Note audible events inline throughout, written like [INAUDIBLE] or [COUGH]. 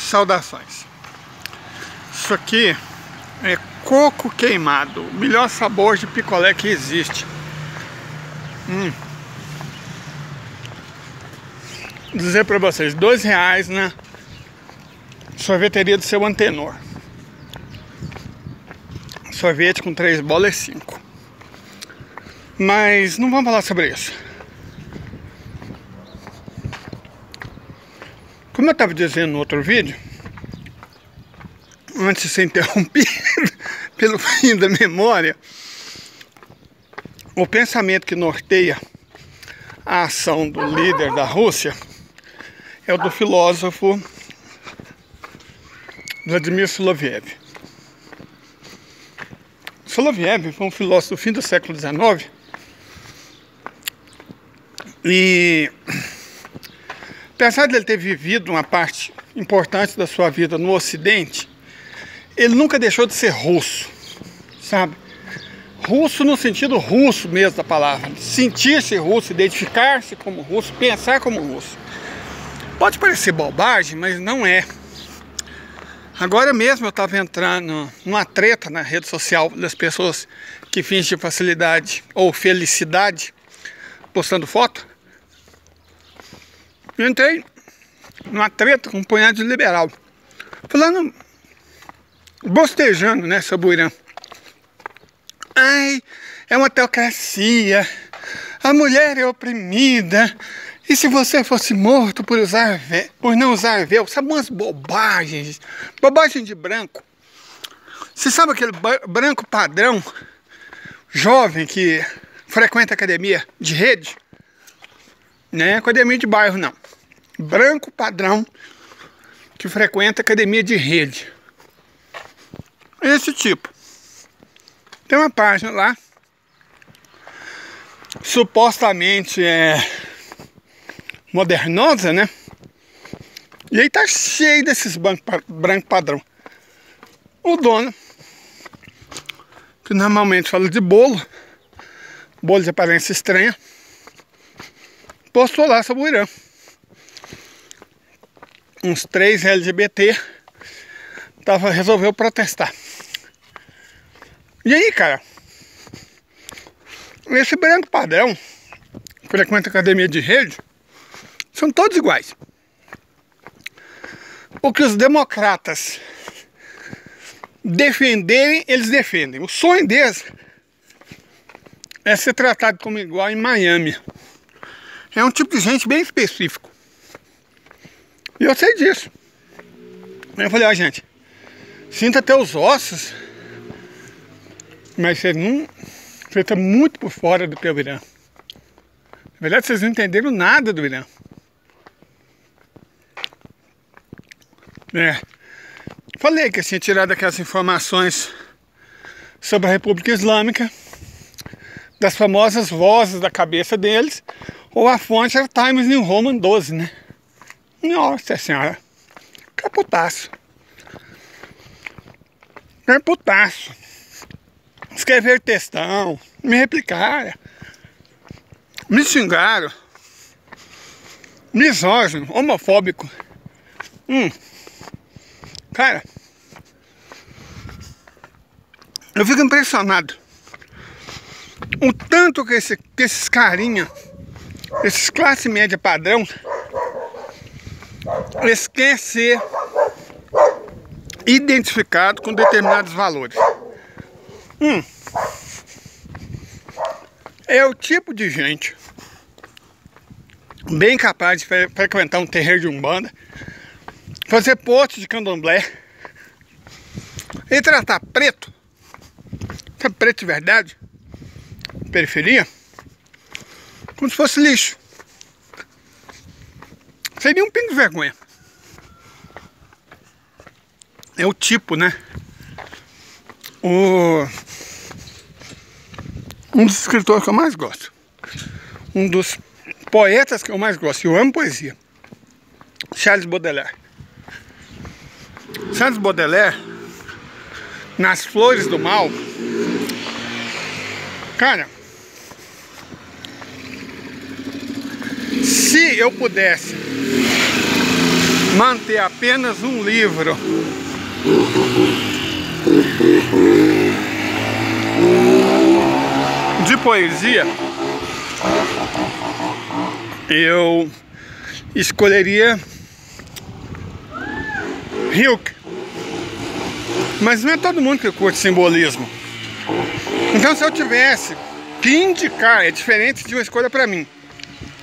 Saudações. Isso aqui é coco queimado, o melhor sabor de picolé que existe. Hum. Vou dizer para vocês, dois reais na sorveteria do seu antenor. Sorvete com três bolas é cinco. Mas não vamos falar sobre isso. Como eu estava dizendo no outro vídeo, antes de ser interrompido [LAUGHS] pelo fim da memória, o pensamento que norteia a ação do líder da Rússia é o do filósofo Vladimir Soloviev. Soloviev foi um filósofo do fim do século XIX e apesar de ele ter vivido uma parte importante da sua vida no Ocidente, ele nunca deixou de ser russo, sabe? Russo no sentido russo mesmo da palavra. Sentir-se russo, identificar-se como russo, pensar como russo. Pode parecer bobagem, mas não é. Agora mesmo eu estava entrando numa treta na rede social das pessoas que fingem facilidade ou felicidade postando foto. Eu entrei numa treta com um punhado de liberal. Falando, bostejando, né, sobre. Ai, é uma teocracia. A mulher é oprimida. E se você fosse morto por, usar por não usar véu? Sabe umas bobagens. Bobagem de branco. Você sabe aquele branco padrão, jovem que frequenta academia de rede? Não é academia de bairro, não branco padrão que frequenta academia de rede. Esse tipo. Tem uma página lá, supostamente é modernosa, né? E aí tá cheio desses bancos branco padrão. O dono, que normalmente fala de bolo, bolo de aparência estranha, postou lá sobre o uns três LGBT tava, resolveu protestar. E aí, cara, esse branco padrão, frequenta academia de rede, são todos iguais. O que os democratas defenderem, eles defendem. O sonho deles é ser tratado como igual em Miami. É um tipo de gente bem específico. E eu sei disso. Eu falei, ó, gente, sinta até os ossos, mas você não. Você está muito por fora do o Irã. Na verdade, vocês não entenderam nada do Irã. É. Falei que eu tinha tirado aquelas informações sobre a República Islâmica, das famosas vozes da cabeça deles, ou a fonte era Times New Roman 12, né? Nossa senhora, caputaço. Caputaço. Escrever textão, me replicaram, me xingaram, misógino, homofóbico. Hum. Cara, eu fico impressionado. O tanto que, esse, que esses carinha, esses classe média padrão, eles querem ser identificados com determinados valores. Um, é o tipo de gente bem capaz de frequentar um terreiro de umbanda, fazer potes de candomblé e tratar preto, preto de verdade, periferia, como se fosse lixo. Seria um pingo de vergonha. É o tipo, né? O... Um dos escritores que eu mais gosto. Um dos poetas que eu mais gosto. Eu amo poesia. Charles Baudelaire. Charles Baudelaire, nas Flores do Mal, cara, se eu pudesse manter apenas um livro de poesia, eu escolheria Hilke. Mas não é todo mundo que curte simbolismo. Então se eu tivesse que indicar, é diferente de uma escolha para mim.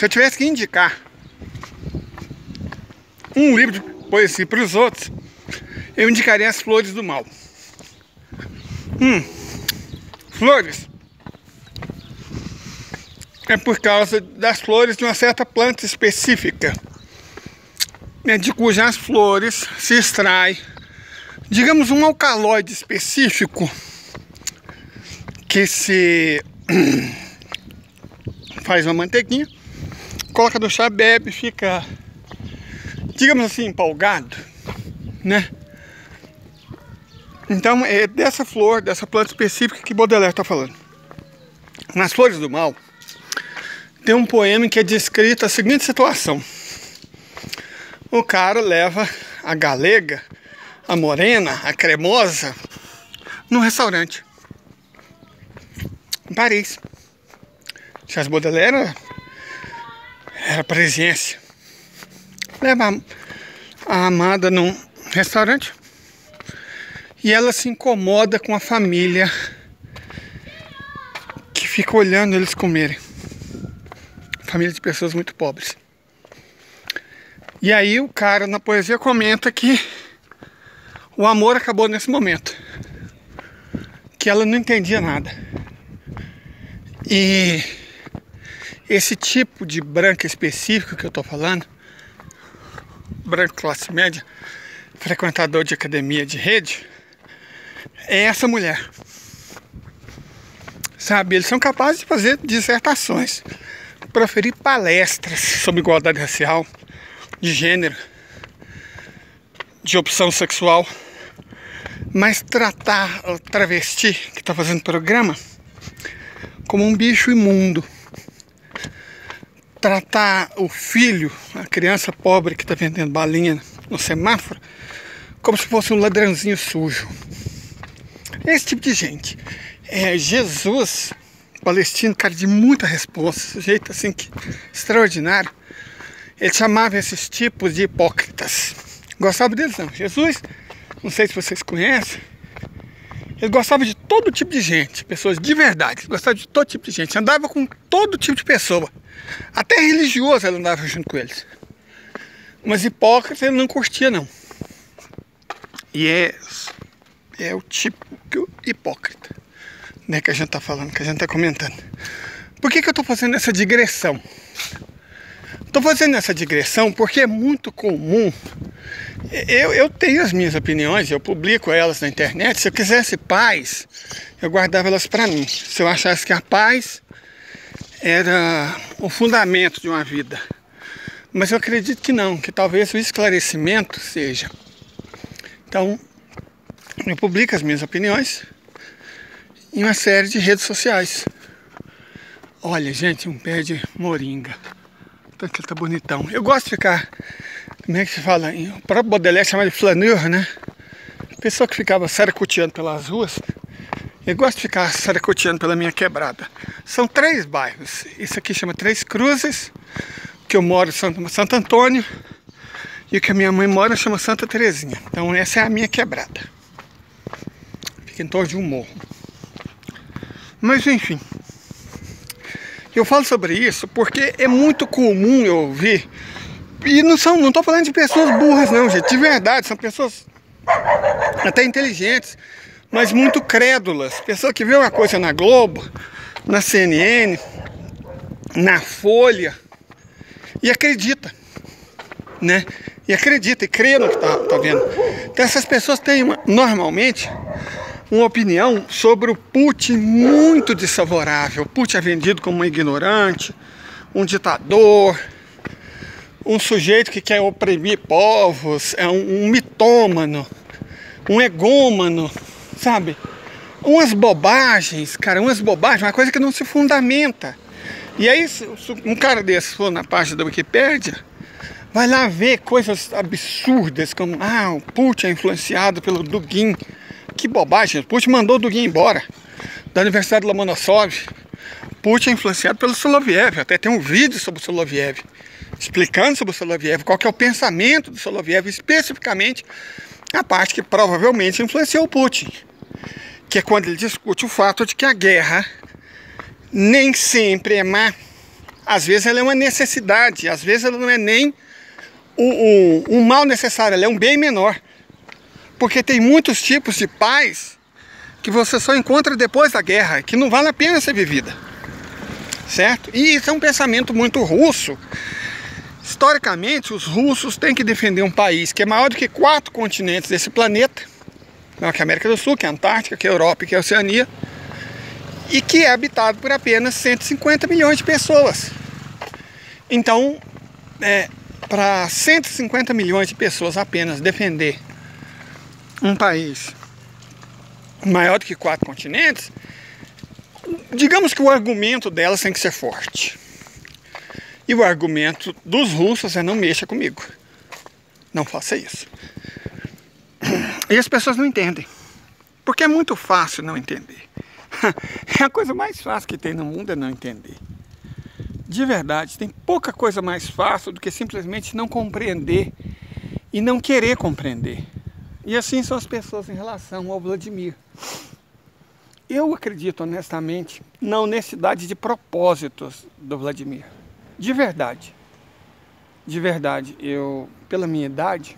Se eu tivesse que indicar um livro de poesia para os outros, eu indicaria As Flores do Mal. Hum, flores é por causa das flores de uma certa planta específica, né, de cujas flores se extrai, digamos, um alcaloide específico que se [CLEARS THROAT] faz uma manteiguinha, coloca no chá, bebe, fica, digamos assim, empolgado, né? Então é dessa flor, dessa planta específica que Baudelaire está falando. Nas flores do mal, tem um poema em que é descrita a seguinte situação. O cara leva a galega, a morena, a cremosa, num restaurante. Em Paris. Charles Baudelaire era, era presença. Leva a, a amada num restaurante e ela se incomoda com a família que fica olhando eles comerem família de pessoas muito pobres. E aí o cara na poesia comenta que o amor acabou nesse momento. Que ela não entendia nada. E esse tipo de branca específico que eu tô falando, branco classe média, frequentador de academia de rede, é essa mulher. Sabe, eles são capazes de fazer dissertações proferir palestras sobre igualdade racial, de gênero, de opção sexual, mas tratar o travesti que está fazendo programa como um bicho imundo. Tratar o filho, a criança pobre que está vendendo balinha no semáforo, como se fosse um ladrãozinho sujo. Esse tipo de gente. É, Jesus palestino, cara de muita resposta, jeito assim que extraordinário. Ele chamava esses tipos de hipócritas. Gostava deles não. Jesus, não sei se vocês conhecem, ele gostava de todo tipo de gente, pessoas de verdade, gostava de todo tipo de gente, andava com todo tipo de pessoa. Até religioso ele andava junto com eles. Mas hipócrita ele não curtia não. E é, é o tipo hipócrita né, que a gente está falando, que a gente está comentando. Por que, que eu estou fazendo essa digressão? Estou fazendo essa digressão porque é muito comum. Eu, eu tenho as minhas opiniões, eu publico elas na internet. Se eu quisesse paz, eu guardava elas para mim. Se eu achasse que a paz era o fundamento de uma vida. Mas eu acredito que não, que talvez o esclarecimento seja. Então, eu publico as minhas opiniões em uma série de redes sociais. Olha, gente, um pé de moringa. Tanto que ele tá bonitão. Eu gosto de ficar, como é que se fala? O próprio Baudelaire chama de flaneur, né? Pessoa que ficava saracoteando pelas ruas. Eu gosto de ficar saracoteando pela minha quebrada. São três bairros. Isso aqui chama Três Cruzes, que eu moro em Santo Antônio. E o que a minha mãe mora chama Santa Terezinha. Então essa é a minha quebrada. Fica em torno de um morro. Mas enfim, eu falo sobre isso porque é muito comum eu ouvir, e não são, não estou falando de pessoas burras não, gente, de verdade, são pessoas até inteligentes, mas muito crédulas, pessoa que vê uma coisa na Globo, na CNN, na Folha e acredita, né? E acredita e crê no que está tá vendo. Então essas pessoas têm uma, normalmente uma opinião sobre o Putin muito desfavorável. Putin é vendido como um ignorante, um ditador, um sujeito que quer oprimir povos, é um, um mitômano, um egômano, sabe? Umas bobagens, cara, umas bobagens, uma coisa que não se fundamenta. E aí, um cara desse for na página da Wikipédia, Vai lá ver coisas absurdas como ah, o Putin é influenciado pelo Dugin. Que bobagem, Putin mandou o Dugin embora. Da Universidade Lomonosov. Putin é influenciado pelo Soloviev, até tem um vídeo sobre o Soloviev, explicando sobre o Soloviev, qual que é o pensamento do Soloviev, especificamente a parte que provavelmente influenciou o Putin, que é quando ele discute o fato de que a guerra nem sempre é má, às vezes ela é uma necessidade, às vezes ela não é nem um, um, um mal necessário, ela é um bem menor, porque tem muitos tipos de paz que você só encontra depois da guerra, que não vale a pena ser vivida. Certo? E isso é um pensamento muito russo. Historicamente, os russos têm que defender um país que é maior do que quatro continentes desse planeta, que é a América do Sul, que é a Antártica, que é a Europa, que é a Oceania, e que é habitado por apenas 150 milhões de pessoas. Então, é, para 150 milhões de pessoas apenas defender um país maior do que quatro continentes, digamos que o argumento delas tem que ser forte. E o argumento dos russos é não mexa comigo. Não faça isso. E as pessoas não entendem. Porque é muito fácil não entender. [LAUGHS] É a coisa mais fácil que tem no mundo é não entender. De verdade, tem pouca coisa mais fácil do que simplesmente não compreender e não querer compreender. E assim são as pessoas em relação ao Vladimir. Eu acredito honestamente na honestidade de propósitos do Vladimir. De verdade. De verdade, eu, pela minha idade,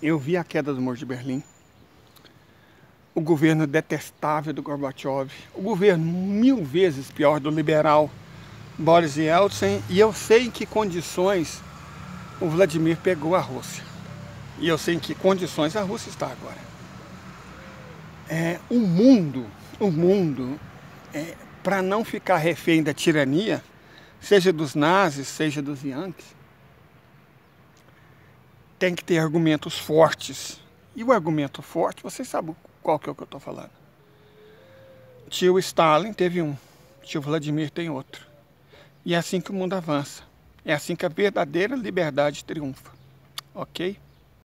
eu vi a queda do Muro de Berlim, o governo detestável do Gorbachev, o governo mil vezes pior do liberal Boris Yeltsin, e eu sei em que condições o Vladimir pegou a Rússia. E eu sei em que condições a Rússia está agora. É, o mundo, o mundo, é, para não ficar refém da tirania, seja dos nazis, seja dos yankees, tem que ter argumentos fortes. E o argumento forte, vocês sabem qual que é o que eu estou falando. Tio Stalin teve um, tio Vladimir tem outro. E é assim que o mundo avança. É assim que a verdadeira liberdade triunfa. Ok?